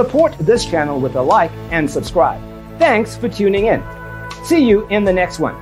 Support this channel with a like and subscribe. Thanks for tuning in. See you in the next one.